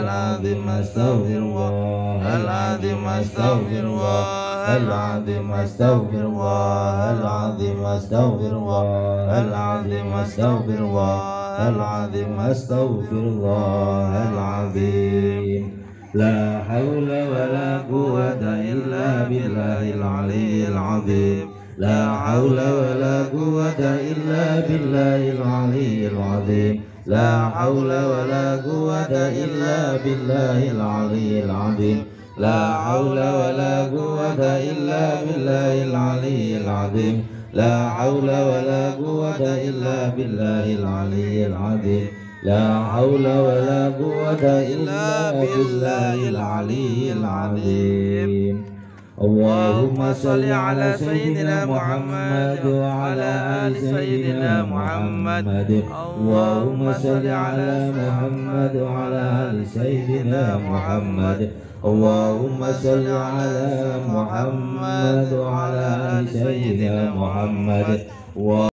العظيم استغفر الله العظيم استغفر الله العظيم استغفر الله العظيم استغفر الله العظيم استغفر الله العظيم استغفر الله العظيم لا حول ولا قوة إلا بالله العلي العظيم. لا حول ولا قوة إلا بالله العلي العظيم. لا حول ولا قوة إلا بالله العلي العظيم. لا حول ولا قوة إلا بالله العلي العظيم. لا حول ولا قوة إلا بالله العلي العظيم. لا حول ولا قوة إلا بالله العلي العظيم. اللهم صل على سيدنا محمد وعلى آل سيدنا محمد. اللهم صل على محمد وعلى آل سيدنا محمد. اللهم صل على محمد وعلى آل سيدنا محمد.